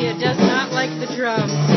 It does not like the drums.